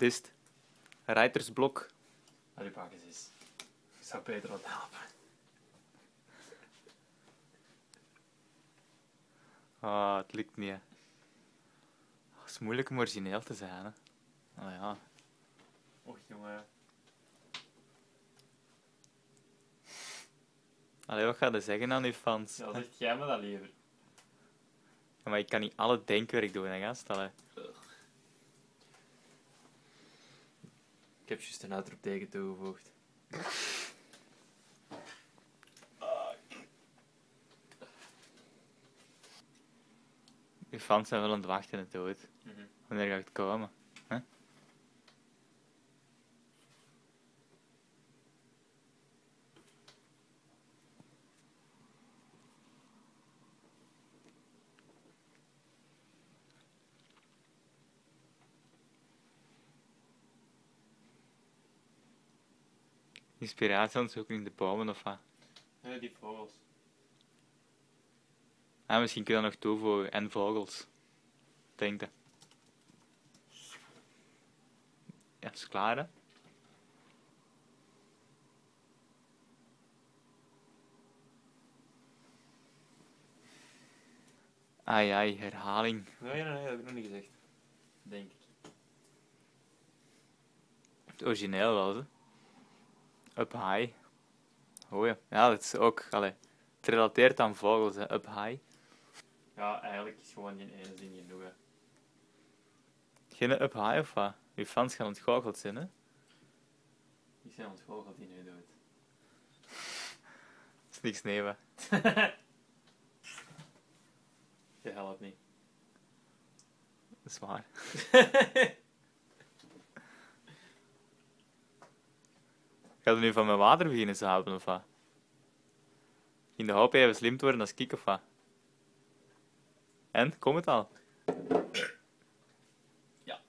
Het. Rijtersblok. Allee, pak eens eens. Ik zou Peter wat helpen. Ah, het lukt niet. hè. Het is moeilijk om origineel te zijn. Hè. Oh ja. Och, jongen. Allee, wat ga je zeggen aan je fans? Ja, zegt jij me dat liever. Ja, maar ik kan niet alle denkwerk doen, hè, gast. Allee. Heb juist een uitroepteken toegevoegd. Je fans zijn wel aan het wachten en dood. Mhm. Wanneer gaat het komen? Hè? Inspiratie aan het zoeken in de bomen of wat? Nee, die vogels. Ah, misschien kun je dat nog toevoegen. En vogels. Denk je. Ja, is klaar hè? Ai ai, herhaling. Nee, nee, nee, dat heb ik nog niet gezegd. Denk ik. Het origineel wel, hè? Up high. Oh ja, ja, dat is ook, allee, het relateert aan vogels, hè? Up high. Ja, eigenlijk is gewoon geen ene zin genoeg. hè. Geen up high of wat? Je fans gaan ontgoocheld zijn, hè? Ik zijn ontgoocheld die nu doet. Dat is niks nemen. Je helpt niet. Dat is waar. Gaat er nu van mijn water beginnen zuipen of wat? In de hoop even slim te worden als kik of wat? En, kom het al? Ja.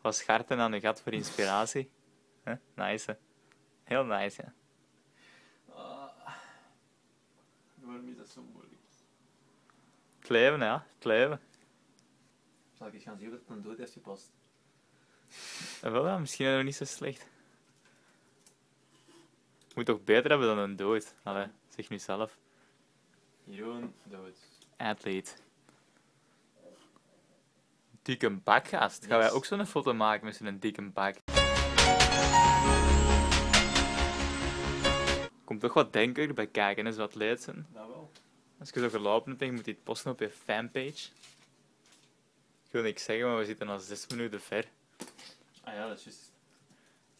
Wat scharten aan de gat voor inspiratie? Huh? Nice, hè? Heel nice, ja. Ah. Waarom is dat zo moeilijk? Het leven, ja. Het leven. Zal ik eens gaan zien wat het dood heeft gepast? Ja, misschien nog niet zo slecht. Moet toch beter hebben dan een dood? Allee, zeg nu zelf. Jeroen, dood. Athlete. Dikke bakgast. Gaan wij ook zo'n foto maken met zo'n dikke bak? Komt toch wat denker bij kijken en zo atleet zijn. Dat wel. Als je zo gelopen hebt en je moet dit posten op je fanpage. Ik wil niks zeggen, maar we zitten al zes minuten ver. Ah ja, dat is juist.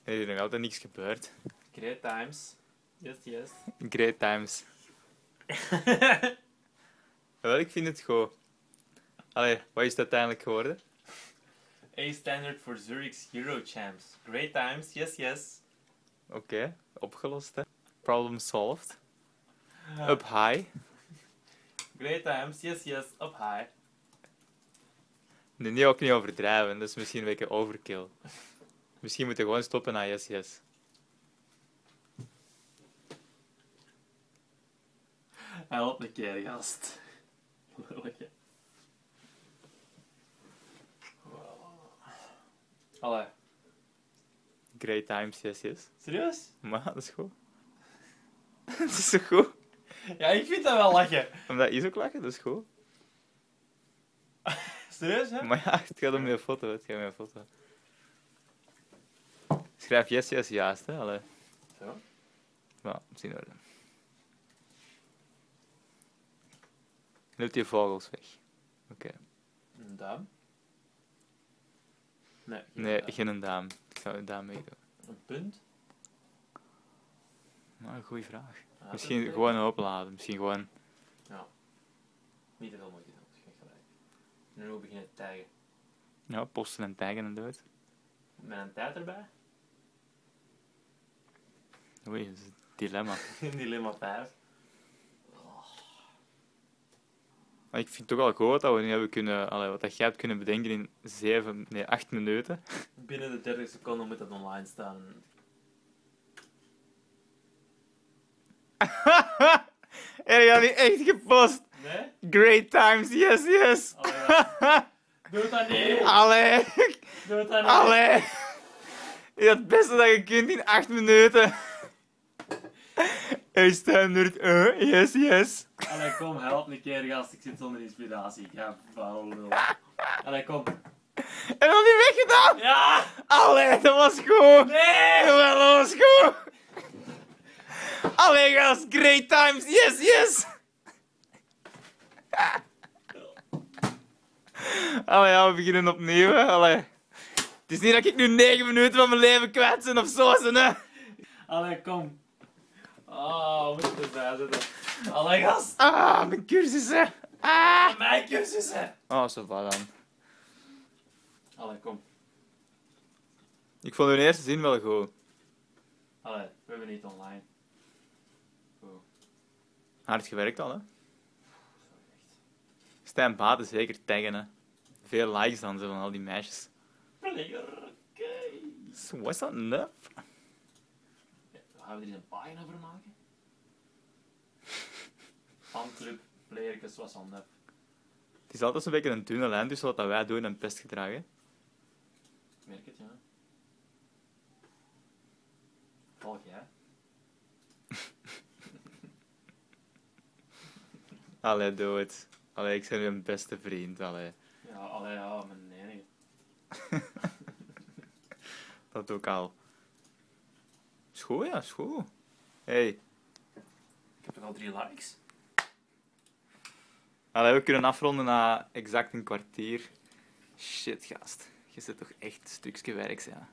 Er is nog altijd niks gebeurd. Great times. Yes, yes. Great times. Wel, ik vind het goed. Allee, wat is het uiteindelijk geworden? A standard for Zurich's Euro Champs. Great times. Yes, yes. Oké, opgelost hè. Problem solved. Up high. Great times. Yes, yes. Up high. Nee, die ook niet overdrijven, dat is misschien een beetje overkill. Misschien moet je gewoon stoppen na yes, yes. Help een keer, gast. Allee. Great times, yes, yes. Serieus? Maar dat is goed. dat is toch goed? Ja, ik vind dat wel lachen. Omdat is ook lachen, dat is goed. Serieus, hè? Maar ja, het gaat om je foto, het gaat om je foto. Schrijf yes, yes, juist, hè. Allee. Zo. Ja, zien orde. Nu die vogels weg. Oké. Een duim? Nee. geen Nee, duim. geen duim. Ik zou een duim meedoen. Een punt? Maar een goede vraag. Ah, Misschien gewoon opladen. Misschien gewoon... Ja. Niet te veel moeite doen, dat is geen gelijk. Nu moet ik beginnen te taggen. Ja, posten en taggen en dood. Met een tijd erbij. Oei, dat is een dilemma. Dilemma 5. Maar ik vind het toch wel goed dat we nu hebben kunnen... Allee, wat dat jij hebt kunnen bedenken in 7, nee, 8 minuten. Binnen de 30 seconden moet dat online staan. En je hebt niet echt gepost. Nee? Great times, yes, yes. Oh, Doe dat niet! Allee. Doe dat niet! Allee. Je had het beste dat je kunt in 8 minuten. Hey standaard. Uh, yes, yes. Allee, kom, help een keer, gast. Ik zit zonder inspiratie. Ik ga vuil lul. Allee, kom. En dan niet weggedaan. Ja! Allee, dat was goed. Nee! Jawel, dat was goed. Allee, gast. Great times. Yes, yes. Allee, ja, we beginnen opnieuw. Allee. Het is niet dat ik nu 9 minuten van mijn leven kwijt ben of zo, hè. Allee, kom. Oh, we moeten erbij zetten. Allee, gast. Ah, mijn cursussen. Ah. Mijn cursussen. Oh, zo va dan. Allee, kom. Ik vond hun eerste zin wel goed. Allee, we hebben niet online. Goed. Hard gewerkt al, hè. Stijn Baten zeker taggen, hè. Veel likes dan, zo van al die meisjes. Player, oké. So, what's that enough? Ja, gaan we er eens een pagina voor maken? Fanclub, playertjes, was al nep. Het is altijd zo'n beetje een dunne lijn tussen wat dat wij doen en pestgedrag, hè. Ik merk het, ja. Volg jij? Allee, doe het. Allee, ik ben je beste vriend, allee. Ja, allee, ja, mijn enige. Dat ook al. Goed, ja, goed. Hey. Ik heb toch al drie likes? Allee, we kunnen afronden na exact een kwartier. Shit, gast. Je zit toch echt een stukje werks, ja.